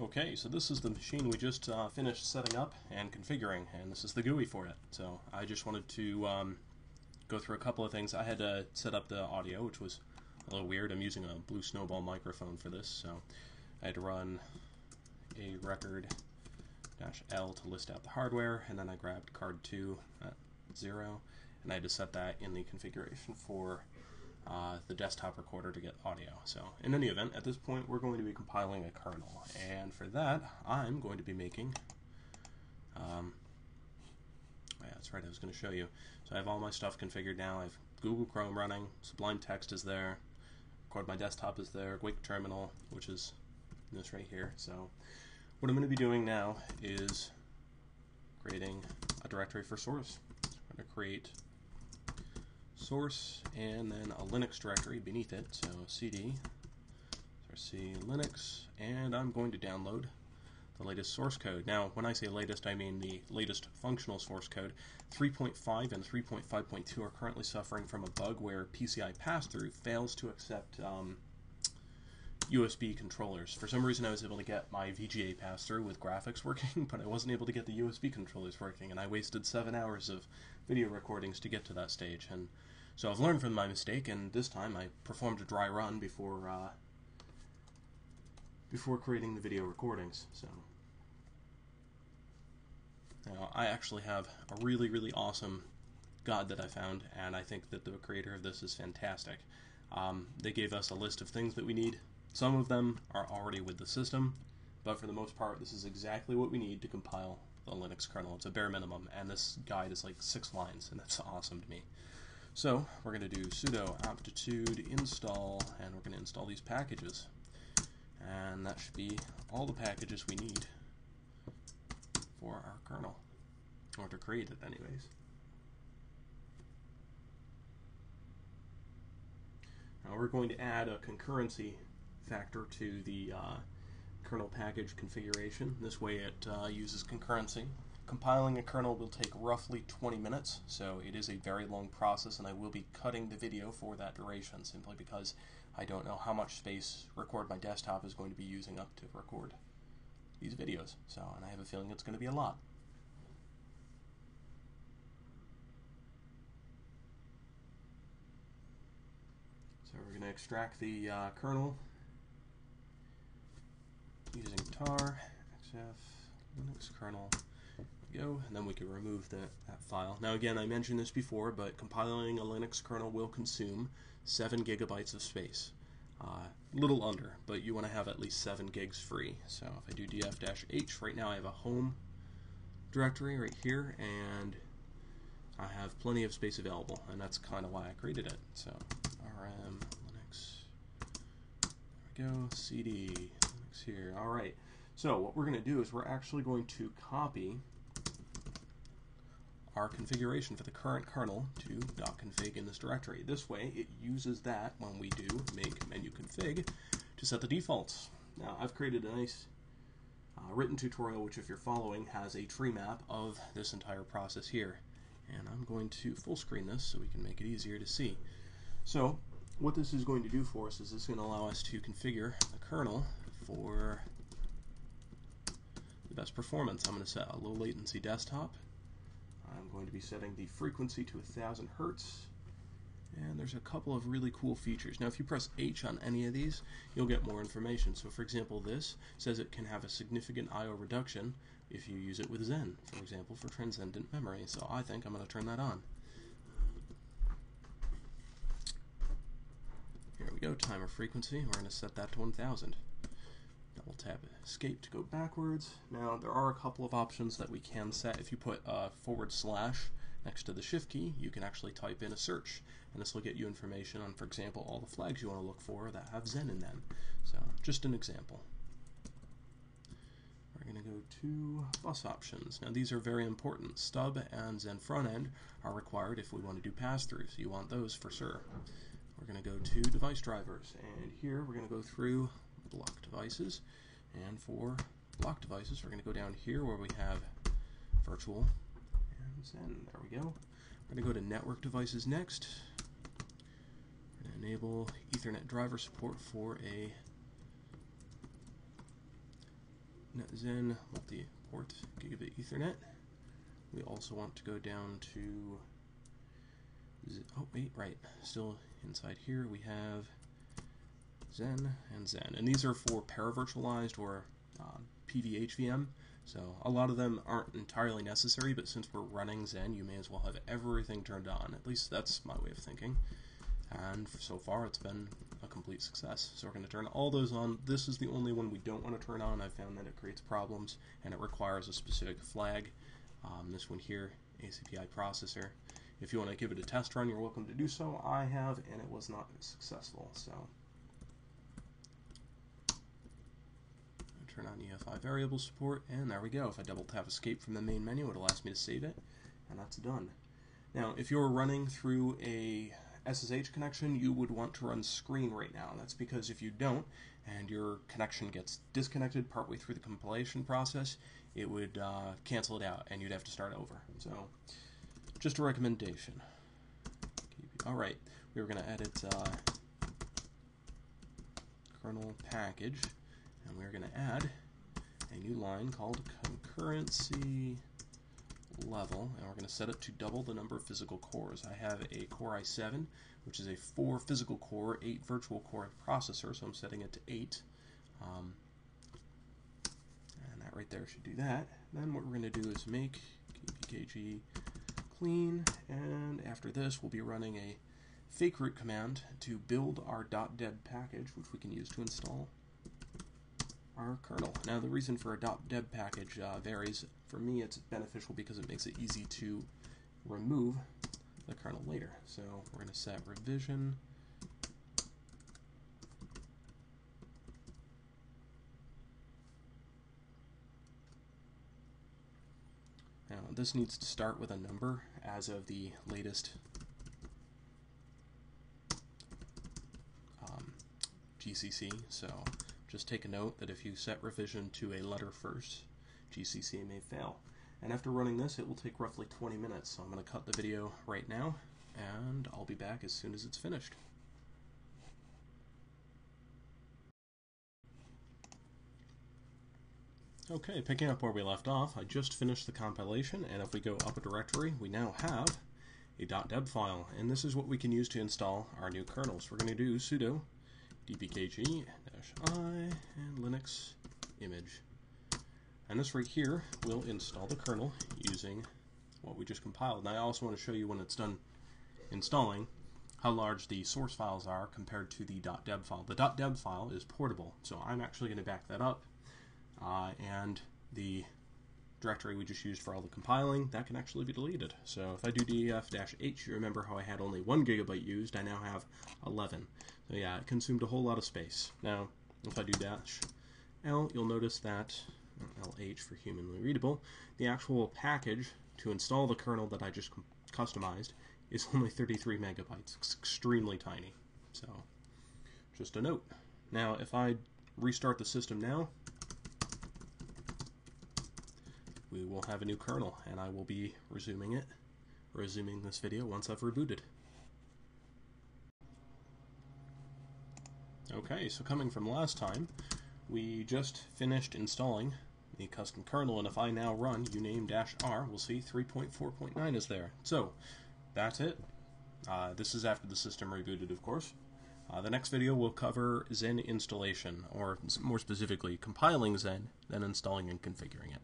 Okay, so this is the machine we just uh, finished setting up and configuring, and this is the GUI for it. So I just wanted to um, go through a couple of things. I had to set up the audio, which was a little weird. I'm using a Blue Snowball microphone for this, so I had to run a record dash L to list out the hardware, and then I grabbed card 2 at 0, and I had to set that in the configuration for uh, the desktop recorder to get audio. So in any event, at this point we're going to be compiling a kernel, and for that I'm going to be making, um, yeah, that's right, I was going to show you. So I have all my stuff configured now. I have Google Chrome running, Sublime Text is there, Record My Desktop is there, Guake Terminal, which is this right here. So what I'm going to be doing now is creating a directory for source. I'm going to create source and then a Linux directory beneath it. So cd c linux and I'm going to download the latest source code. Now when I say latest I mean the latest functional source code. 3.5 and 3.5.2 are currently suffering from a bug where PCI pass-through fails to accept um, USB controllers. For some reason I was able to get my VGA pass-through with graphics working, but I wasn't able to get the USB controllers working, and I wasted seven hours of video recordings to get to that stage. And so I've learned from my mistake, and this time I performed a dry run before uh, before creating the video recordings. So now I actually have a really really awesome god that I found, and I think that the creator of this is fantastic. Um, they gave us a list of things that we need. Some of them are already with the system, but for the most part, this is exactly what we need to compile the Linux kernel. It's a bare minimum, and this guide is like six lines, and that's awesome to me. So we're going to do sudo aptitude install, and we're going to install these packages. And that should be all the packages we need for our kernel, or to create it anyways. Now we're going to add a concurrency factor to the uh, kernel package configuration. This way it uh, uses concurrency Compiling a kernel will take roughly 20 minutes, so it is a very long process, and I will be cutting the video for that duration simply because I don't know how much space Record My Desktop is going to be using up to record these videos. So, and I have a feeling it's going to be a lot. So we're going to extract the uh, kernel using tar, xf, linux kernel, go, and then we can remove that, that file. Now again, I mentioned this before, but compiling a Linux kernel will consume 7 gigabytes of space. A uh, little under, but you want to have at least 7 gigs free. So if I do df-h, right now I have a home directory right here, and I have plenty of space available, and that's kind of why I created it. So rm linux, there we go, cd, here. All right. So what we're going to do is we're actually going to copy our configuration for the current kernel to .config in this directory. This way, it uses that when we do make menu config to set the defaults. Now, I've created a nice uh, written tutorial, which if you're following, has a tree map of this entire process here. And I'm going to full screen this so we can make it easier to see. So, what this is going to do for us is this is going to allow us to configure the kernel for the best performance. I'm going to set a low latency desktop I'm going to be setting the frequency to 1000 hertz and there's a couple of really cool features. Now if you press H on any of these you'll get more information. So for example this says it can have a significant I.O. reduction if you use it with Xen, for example for transcendent memory. So I think I'm going to turn that on. Here we go, timer frequency. We're going to set that to 1000. Double tap escape to go backwards. Now there are a couple of options that we can set. If you put a forward slash next to the shift key, you can actually type in a search. And this will get you information on, for example, all the flags you want to look for that have Xen in them. So just an example. We're going to go to bus options. Now these are very important. Stub and Xen front end are required if we want to do pass-throughs. You want those for sure. We're going to go to device drivers. And here we're going to go through block devices. And for block devices, we're going to go down here where we have virtual and. There we go. We're going to go to network devices next. Enable Ethernet driver support for a Xen multi-port gigabit Ethernet. We also want to go down to, oh wait, right, still inside here we have Xen and Xen. And these are for paravirtualized or uh, PVHVM. So a lot of them aren't entirely necessary, but since we're running Xen, you may as well have everything turned on. At least that's my way of thinking. And so far, it's been a complete success. So we're going to turn all those on. This is the only one we don't want to turn on. I found that it creates problems, and it requires a specific flag. Um, this one here, ACPI processor. If you want to give it a test run, you're welcome to do so. I have, and it was not successful. So turn on EFI variable support, and there we go. If I double tap escape from the main menu, it'll ask me to save it, and that's done. Now, if you're running through a SSH connection, you would want to run screen right now. That's because if you don't, and your connection gets disconnected partway through the compilation process, it would uh, cancel it out, and you'd have to start over. So, just a recommendation. All right, we were going to edit uh, kernel package and we're going to add a new line called concurrency level, and we're going to set it to double the number of physical cores. I have a Core i7, which is a 4 physical core, 8 virtual core processor, so I'm setting it to 8. Um, and that right there should do that. Then what we're going to do is make kpkg clean, and after this we'll be running a fake root command to build our .deb package, which we can use to install our kernel. Now the reason for a .deb package uh, varies. For me it's beneficial because it makes it easy to remove the kernel later. So we're going to set revision Now this needs to start with a number as of the latest um, GCC. So just take a note that if you set revision to a letter first, GCC may fail. And after running this, it will take roughly 20 minutes. So I'm going to cut the video right now, and I'll be back as soon as it's finished. Okay, picking up where we left off, I just finished the compilation, and if we go up a directory, we now have a .deb file, and this is what we can use to install our new kernels. We're going to do sudo dpkg i and linux image. And this right here will install the kernel using what we just compiled. And I also want to show you when it's done installing how large the source files are compared to the .deb file. The .deb file is portable, so I'm actually going to back that up. Uh, and the directory we just used for all the compiling, that can actually be deleted. So if I do def-h, you remember how I had only 1 gigabyte used, I now have 11. So yeah, it consumed a whole lot of space. Now, if I do dash L, you'll notice that, LH for humanly readable, the actual package to install the kernel that I just customized is only 33 megabytes. It's extremely tiny. So, just a note. Now, if I restart the system now, we will have a new kernel, and I will be resuming it, resuming this video once I've rebooted. Okay, so coming from last time, we just finished installing the custom kernel, and if I now run uname-r, we'll see 3.4.9 is there. So, that's it. Uh, this is after the system rebooted, of course. Uh, the next video will cover Xen installation, or more specifically, compiling Xen, then installing and configuring it.